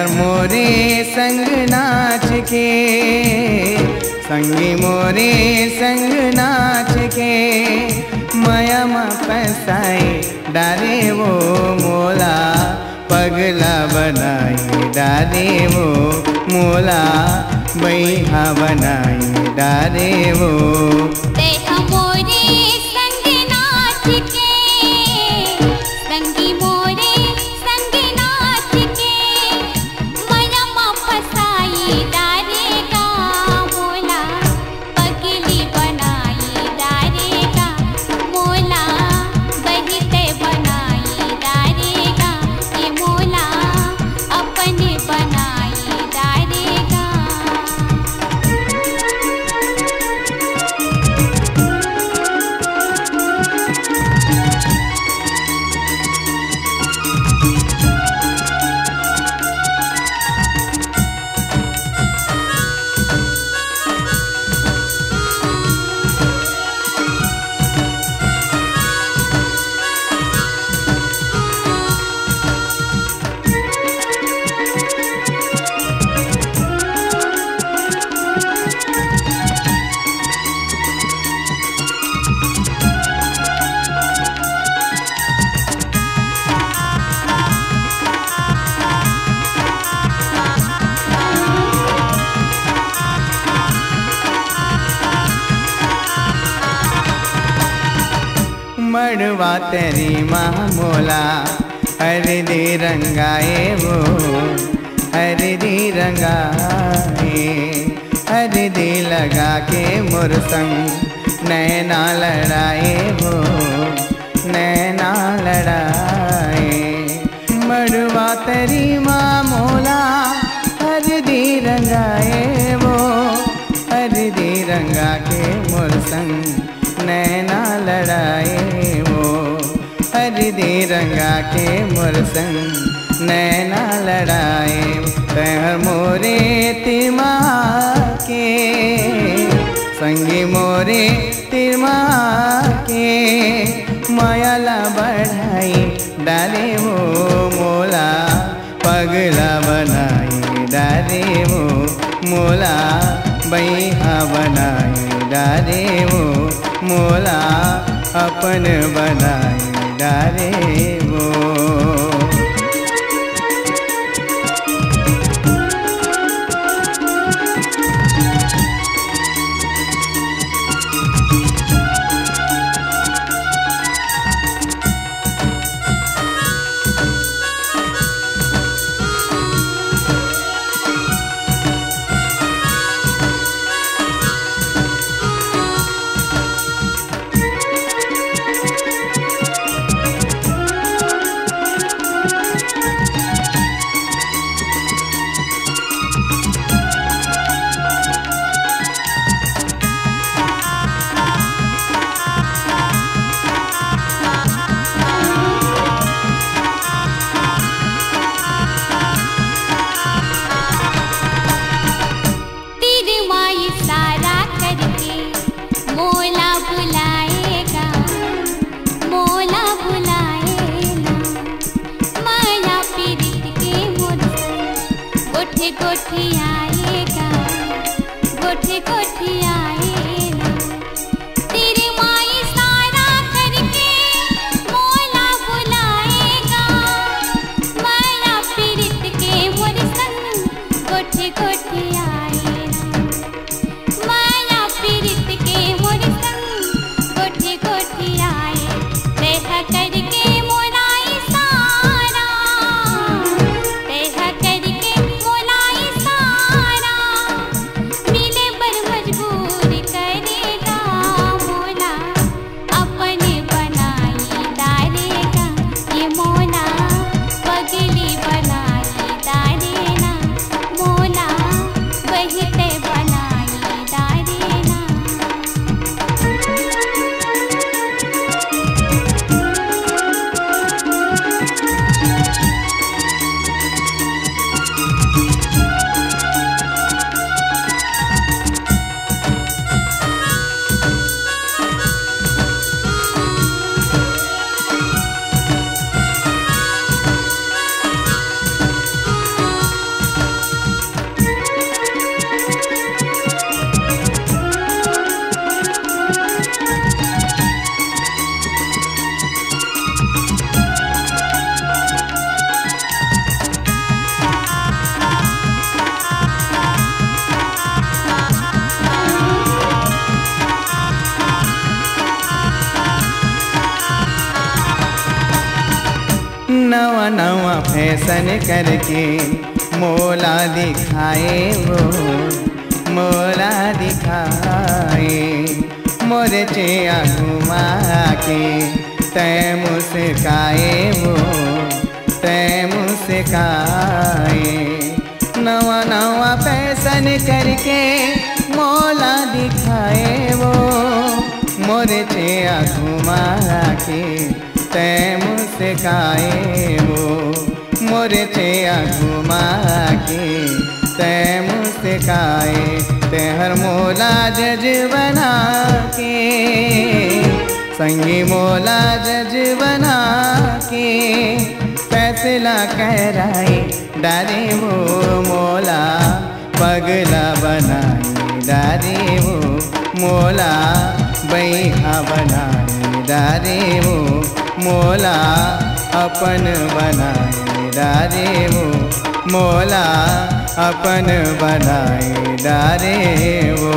तहर मोरे संग नाच के संगी मोरे संग नाच के माया मा फसाई डाले वो मोला, पगला बनाई डाले वो मोला बैहा बनाई डाले वो। मोरे मड़वा तेरी माँ मोला। रंगाए वो हरदी रंगाए। हरदी लगा के मुरसंग, नैना लड़ाए वो, नैना लड़ाए। मड़वा तेरी माँ मोला हरदी रंगाए वो हरदी रंगा के मुरसंग, नैना लड़ाए। रंगा के मुरसंग, नैना लड़ाए, तहर मोरे तिमा के संगी मोरे तिमा के मायाला बढ़ाई, डाले वो मोला। पगला बनाई डाले वो मोला। बैहा बनाई डाले वो मोला। अपन बनाई डाले वो गोठे गोठी आएगा गोठी गोठे नवा नवा फ़ैशन करके मोला दिखाए वो, मोला दिखाए। मोरे चिया घुमा के तय मुस्काए वो, तय मुस्काए। नवा नवा फ़ैशन करके मोला दिखाए वो, मोरे चिया घुमा के तय मुस्काए वो। मोरे चिया घुमा के तय मुस्काए ते हर मोला जज बना के। संगी मोला जज बना के। फैसला कहराए डारे वो मोला। पगला बनाए डारे वो मोला। बैहा बनाए डारे वो मोला अपन बनाए डारे वो। मोला अपन बनाए डारे वो।